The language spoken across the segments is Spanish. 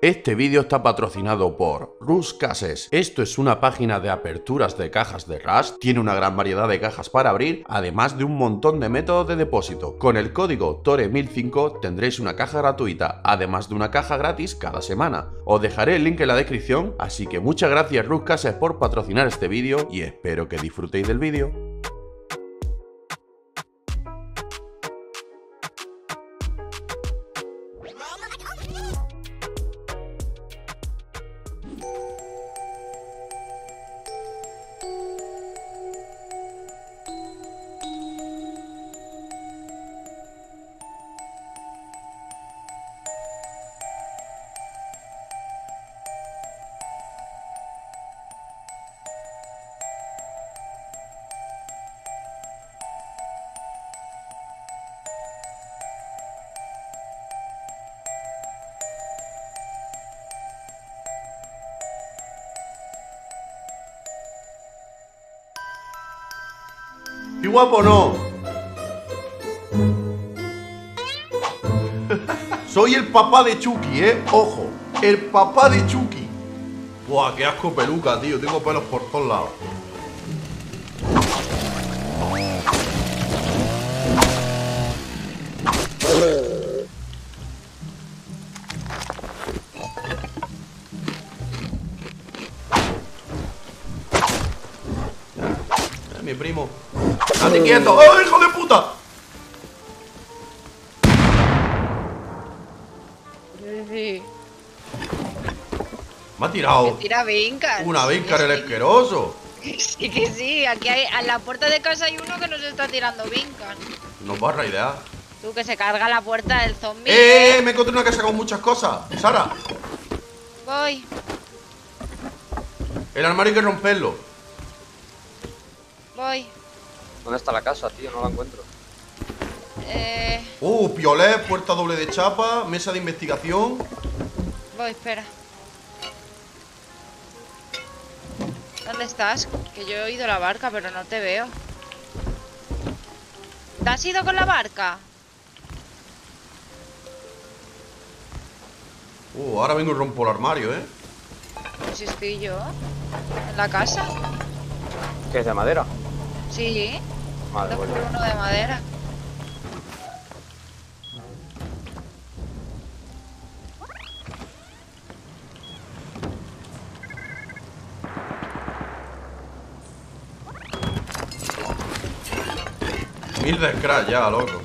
Este vídeo está patrocinado por Rus Cases. Esto es una página de aperturas de cajas de Rust, tiene una gran variedad de cajas para abrir, además de un montón de métodos de depósito. Con el código TORE1005 tendréis una caja gratuita, además de una caja gratis cada semana. Os dejaré el link en la descripción, así que muchas gracias Rus Cases por patrocinar este vídeo y espero que disfrutéis del vídeo. ¡Y guapo no! Soy el papá de Chucky, ¿eh? Ojo, el papá de Chucky. Buah, qué asco peluca, tío. Tengo pelos por todos lados. Mi primo. ¡Date quieto! ¡Oh, hijo de puta! Sí. Me ha tirado Tira vincas. una vinca el asqueroso. Sí que sí, aquí hay, a la puerta de casa hay uno que nos está tirando vincas. Nos va a raidear. Tú que se carga la puerta del zombie. ¡Eh! Me encontré una casa con muchas cosas. Sara, Voy. el armario hay que romperlo. Voy. ¿Dónde está la casa, tío? No la encuentro. Eh, Uh, piolet, puerta doble de chapa, mesa de investigación. voy, espera. ¿Dónde estás? Que yo he oído la barca, pero no te veo. ¿Te has ido con la barca? Uh, ahora vengo y rompo el armario, ¿eh? Pues estoy yo. En la casa. ¿Qué es de madera? Sí. Pues por uno de madera. Mil de scratch ya, loco.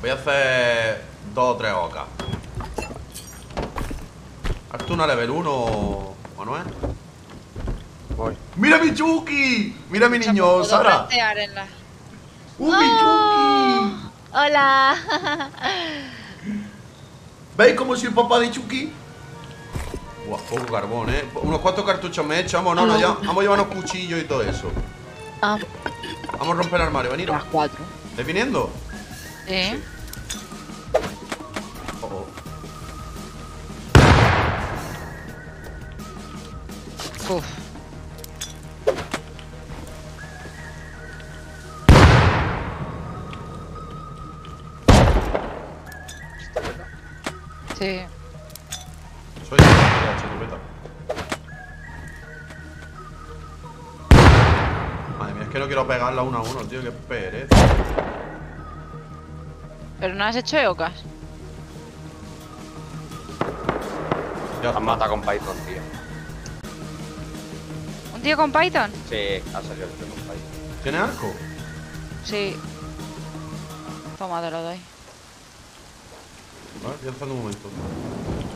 Voy a hacer dos o tres ocas. Haz tú una level 1, Manuel. voy. ¡Mira mi Chucky! ¡Mira mi niño, Sara! la- ¡Uh, mi Chucky! Hola. ¿Veis cómo soy el papá de Chucky? Buah, poco carbón, ¿eh? Unos cuantos cartuchos me he hecho, vámonos, no, ya, vamos a llevarnos cuchillos y todo eso. Ah, Vamos a romper el armario, veniros. las cuatro. ¿Estáis viniendo? ¿Eh? Oh, Uf. Sí. Soy. Madre mía, es que no quiero pegarla uno a uno, tío, qué pereza. Pero no has hecho eocas. Ya está. matado con Python, tío. ¿Un tío con Python? Sí, ha salido el tío con Python. ¿Tienes arco? Sí. Toma, te lo doy. Vale, voy alzando un momento.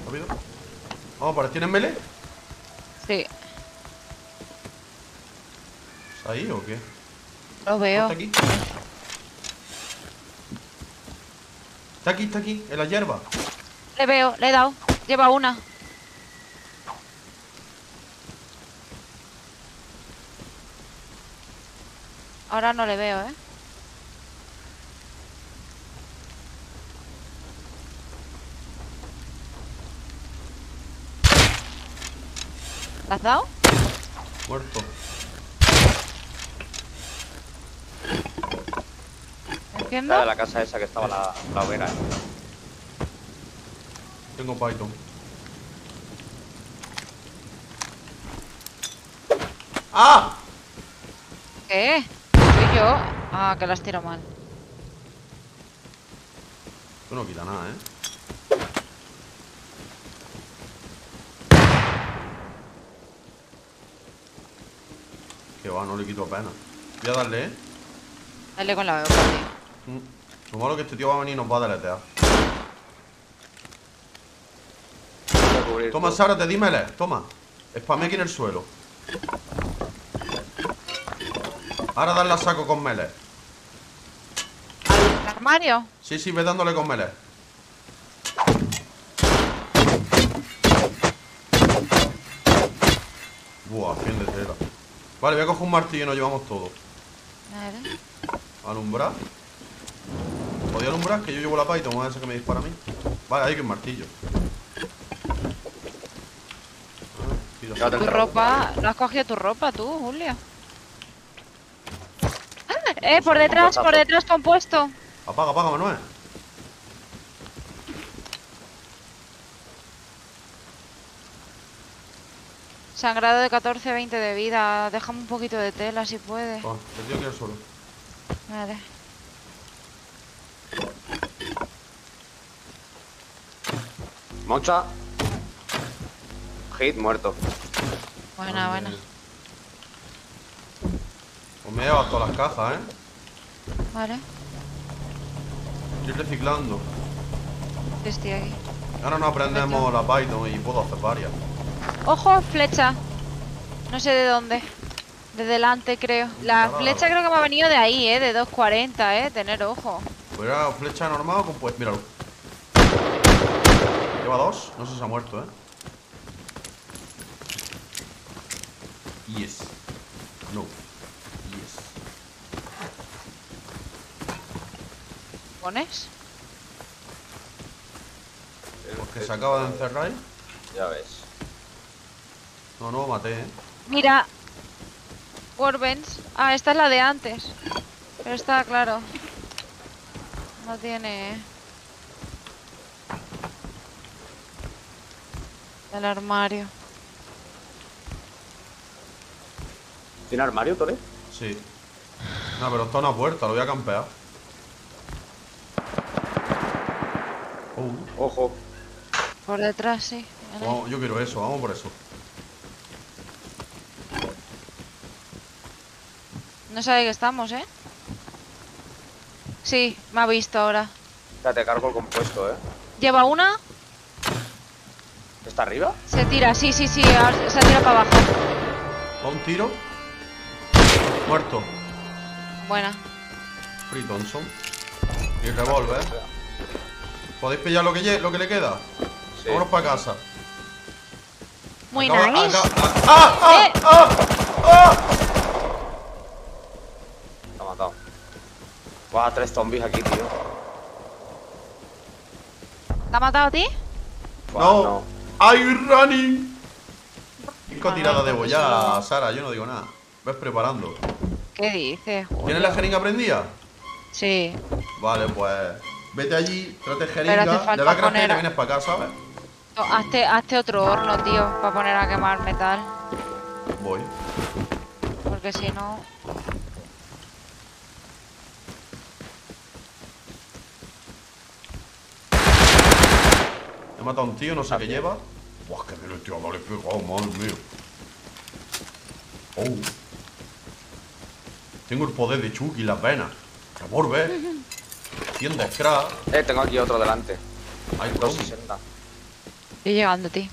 Rápido. Vamos, ¿para tienes melee? Sí. ¿Es ahí o qué? Lo veo. Está aquí. Está aquí, está aquí, en la hierba. Le veo, le he dado. Lleva una. Ahora no le veo, ¿eh? ¿La has dado? Muerto. ¿Cogiendo? Está de la casa esa que estaba la, la hoguera. eh. Tengo Python. ¡Ah! ¿Qué? Yo. Ah, que las tiro mal. Esto no quita nada, ¿eh? Que va, no le quito apenas. Voy a darle, ¿eh? Dale con la tío. Mm. Lo malo que este tío va a venir y nos va a deletear. Toma. Sara, te dímele. Toma. Spamé aquí en el suelo. Ahora darle a saco con mele. ¿Al armario? Sí, sí, ve dándole con mele. Buah, fin de tela. Vale, voy a coger un martillo y nos llevamos todo. Vale. Alumbrar. ¿Podía alumbrar? Que yo llevo la y tomo ese que me dispara a mí. Vale, hay que un martillo. Ah, el Tu ropa. ¿No has cogido tu ropa tú, Julio? Eh, por detrás, por detrás compuesto. Apaga, apaga, Manuel. Sangrado de 14, 20 de vida. Déjame un poquito de tela si puedes. Va, te tío al suelo. Vale. Mocha. Hit muerto. Buena, buena. Pues me he llevado todas las cajas, ¿eh? Vale. Estoy reciclando. Estoy aquí. Ahora nos aprendemos la Python y puedo hacer varias. Ojo, flecha. No sé de dónde. De delante, creo. La flecha creo que me ha venido de ahí, eh. De 240, eh. Tener ojo. Pues era flecha normal o compuesta. Míralo. Lleva dos. No sé si se ha muerto, ¿eh? Yes. No. Yes. ¿Pones? Pues que se acaba de encerrar ahí. Ya ves. No, no lo maté, ¿eh? Mira. Warbench. Ah, esta es la de antes. Pero está claro. No tiene. El armario. ¿Tiene armario, Tore? Sí. No, pero está una puerta, lo voy a campear. Ojo. Por detrás, sí. Vamos, yo quiero eso, vamos por eso. No sabe que estamos, ¿eh? Sí, me ha visto ahora. Ya te cargo el compuesto, eh. Lleva una, ¿Está arriba? se tira, sí, sí, sí, se tira para abajo. Va un tiro. Muerto. Buena. Free Thompson. Y revólver. ¿Podéis pillar lo que, lle- lo que le queda? Sí. Vámonos para casa. Muy Acaba- nice. acaba- ¡Ah! ¡Ah! Eh. ¡Ah! ¡Ah! Está matado. Guau, tres zombies aquí, tío. ¿Te ha matado a ti? Guau, No. ¡I'm running! Cinco Ah, tiradas de boya, no. Sara, yo no digo nada. Ves preparando. ¿Qué dices? ¿Tienes la jeringa prendida? Sí. Vale, pues. Vete allí, trate Pero jeringa, le falta das gracia y te vienes para acá, ¿sabes? No, hazte, hazte otro horno, tío, para poner a quemar metal. Voy. Porque si no. He matado a un tío, no sé qué lleva. Buah, que me lo estoy le he pegado, madre mía. Oh. Tengo el poder de Chucky las venas. Revólver. 100 de scrap. Eh, tengo aquí otro delante. Hay dos. 260. Estoy llegando, tío.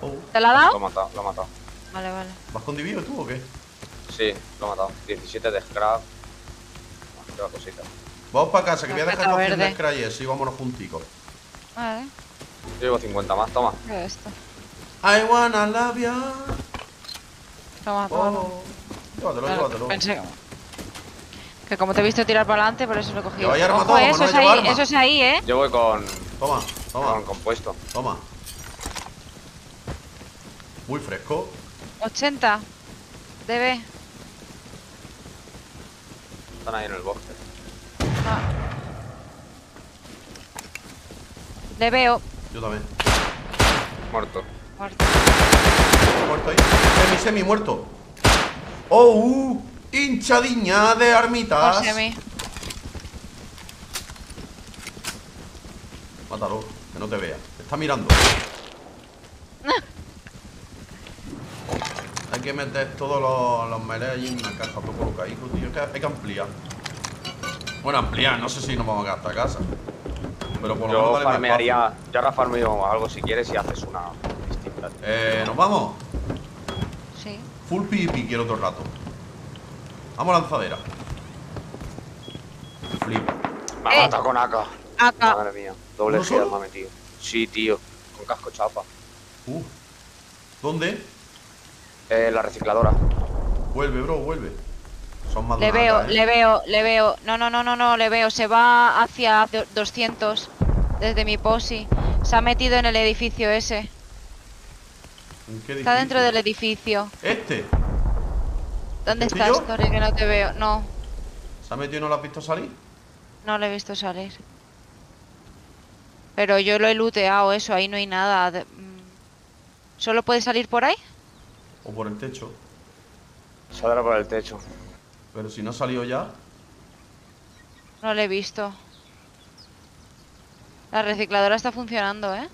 Oh. ¿Te la ha Lo dado? he matado, lo he matado. Vale, vale. ¿Vas con divido tú o qué? Sí, lo he matado. 17 de scrap. Lleva cositas. Vamos para casa, que voy a dejar los 100 de scrap y eso y vámonos junticos. Vale. Yo llevo 50 más, toma. ¿Qué es esto? I wanna love you. Toma, toma. Oh. Llévatelo, llévatelo. pensé que... que como te he visto tirar para adelante, por eso lo he cogido. Ojo, eh, eso no es ahí, arma. eso es ahí, ¿eh? Yo voy con, Toma, toma, con compuesto. toma. Muy fresco. 80. Debe. Están ahí en el bosque. Ah. Le veo. Yo también. Muerto. Muerto. Muerto ahí. Semi, semi, muerto. Oh, uh, hinchadiña de armitas. Mátalo, que no te vea. Te está mirando. hay que meter todos los, los melees ahí en una caja, todo colocadito, tío. Que hay que ampliar. Bueno, ampliar, no sé si nos vamos a gastar casa. Pero por lo menos más farmearía. Yo ahora farmeo algo si quieres y haces una distinta. Eh, ¿nos vamos? Sí. Full PvP quiero otro rato. Vamos lanzadera. Flipa. Me ha Eh. matado con AK. Acá. Madre mía. Doble me ha metido. Sí, tío. Con casco chapa. Uh. ¿Dónde? Eh, la recicladora. Vuelve, bro, vuelve. Son más Le veo, ¿eh? le veo, le veo. No, no, no, no, no, le veo. Se va hacia do- 200 desde mi posi. Se ha metido en el edificio ese. ¿En qué Está dentro del edificio? edificio. Este. ¿Dónde ¿Estoy estás? Tori? Que no te veo. No, ¿Se ha metido y no lo has visto salir? no le he visto salir. Pero yo lo he looteado, eso. Ahí no hay nada. de- mm. ¿Solo puede salir por ahí? ¿O por el techo? Saldrá por el techo. Pero si no ha salido ya. No lo he visto. La recicladora está funcionando, ¿eh?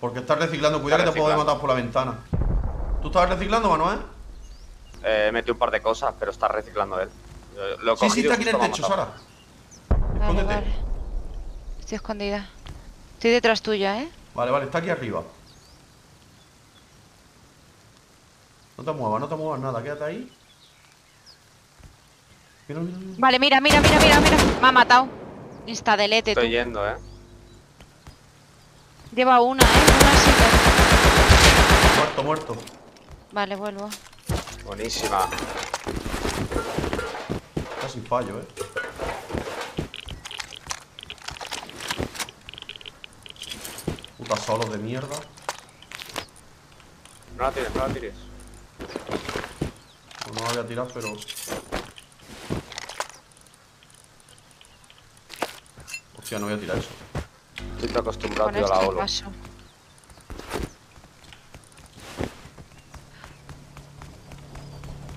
Porque estás reciclando. Cuidado Está que te puedo matar por la ventana. ¿Tú estabas reciclando, Manuel? Eh, metí un par de cosas, pero está reciclando él. Lo- Lo he Sí, sí, cogido está aquí en el techo. Sara. Vale, Escóndete. vale. Estoy escondida. Estoy detrás tuya, ¿eh? Vale, vale, está aquí arriba. No te muevas, no te muevas nada, quédate ahí. Mira, mira, mira. Vale, mira, mira, mira, mira, mira. Me ha matado. Insta delete, tú. Estoy yendo, eh. Lleva una, ¿eh? Una Muerto, muerto. Vale, vuelvo. Buenísima. Casi fallo, eh. Puta solos de mierda. No la tires, no la tires. No, no la voy a tirar, pero. Hostia, no voy a tirar eso. Estoy acostumbrado tío, a la olo. paso.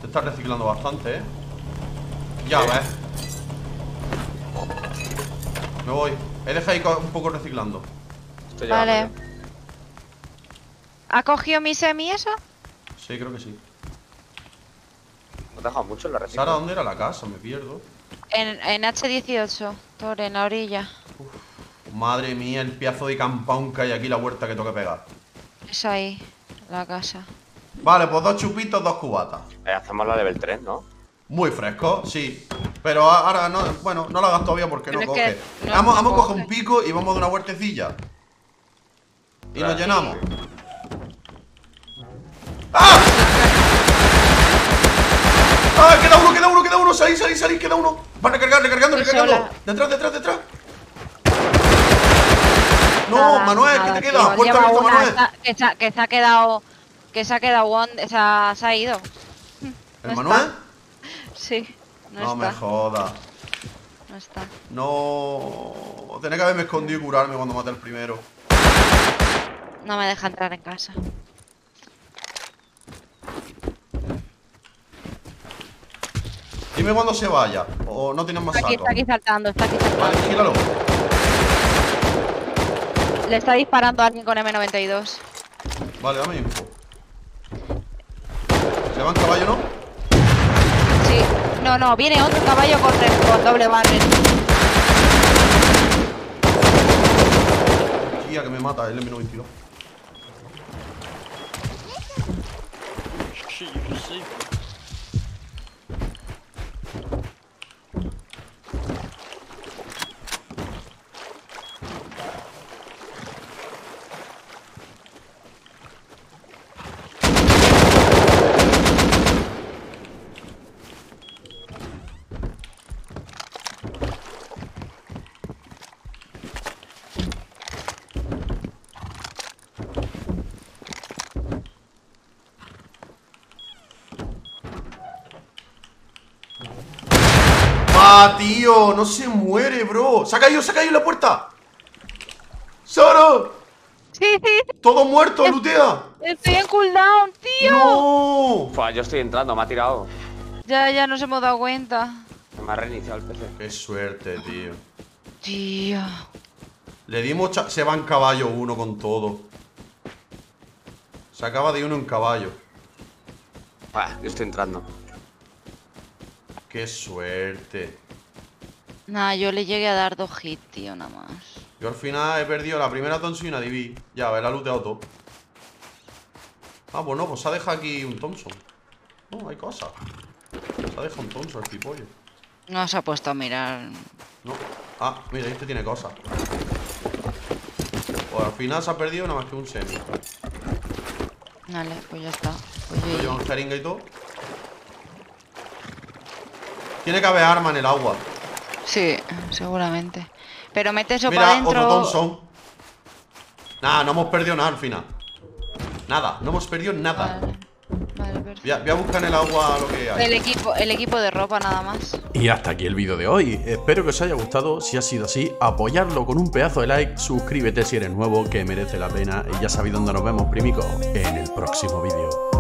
Te estás reciclando bastante, eh. Ya ves. Me voy. He dejado ahí un poco reciclando. Estoy Vale. ¿Ha cogido mi semi eso? Sí, creo que sí. ¿No te dejado mucho en la Sara, recicladora? ¿dónde era la casa? Me pierdo. En, en H18, Tor, en la orilla. Madre mía, el pedazo de campón que hay aquí, la huerta que tengo que pegar. Es ahí, la casa. Vale, pues dos chupitos, dos cubatas. Eh, hacemos la level 3, ¿no? Muy fresco, sí. Pero ahora no, bueno, no lo hagas todavía porque Pero no coge. no vamos, vamos a coge. coger un pico y vamos de una huertecilla. Y nos llenamos. ¡Ah! ¡Ah! Queda uno, queda uno, queda uno. Salí, salí, salí, queda uno. Va a recargar, recargando, recargando. sola. Detrás, detrás, detrás. No, Nada, Manuel, nada, ¿qué te tío, queda? Puerta abierta, Manuel. está- que, se ha, que se ha quedado. Que se ha quedado one, se ha, se ha ido. ¿El no Manuel? está. Sí, no, No, me jodas. No está. No. Tenía que haberme escondido y curarme cuando maté al primero. No me deja entrar en casa. Dime cuándo se vaya. O no tienes más Está aquí, saco. está aquí saltando, está aquí saltando. Vale, gíralo. Le está disparando a alguien con M92. Vale, dame info. ¿Se va en caballo, no? Sí. No, no, viene otro caballo con, re- con doble barrel. Tía, que me mata, el M92. Shit, you can see. ¡Hala, tío! ¡No se muere, bro! ¡Se ha caído, se ha caído en la puerta! ¡Sara! Sí, sí, ¡Todo muerto, lutea! estoy en cooldown, tío. ¡No! Fua, yo estoy entrando, me ha tirado. Ya, ya nos hemos dado cuenta. Me ha reiniciado el PC. ¡Qué suerte, tío! Tío. Le dimos... cha- Se va en caballo uno con todo. Se acaba de ir uno en caballo. Fua, yo estoy entrando. ¡Qué suerte! Nah, yo le llegué a dar dos hits, tío, nada más. Yo al final he perdido la primera Thompson y una DB. Ya, ver, la looteado todo. Ah, pues no, pues se ha dejado aquí un Thompson. No, hay cosas. Se ha dejado un Thompson, el pipollo. No se ha puesto a mirar. No. Ah, mira, este tiene cosas. Pues al final se ha perdido nada más que un semi. Vale, pues ya está. Lo Oye, llevan jeringa y todo. Tiene que haber arma en el agua. Sí, seguramente. Pero mete eso Mira, para otro adentro. Thompson. Nada, no hemos perdido nada al final. Nada, no hemos perdido nada. Vale, vale, perfecto. Voy a, voy a buscar en el agua lo que hay. El equipo, el equipo de ropa nada más. Y hasta aquí el vídeo de hoy. Espero que os haya gustado. Si ha sido así, apoyarlo con un pedazo de like. Suscríbete si eres nuevo, que merece la pena. Y ya sabéis dónde nos vemos, primico, en el próximo vídeo.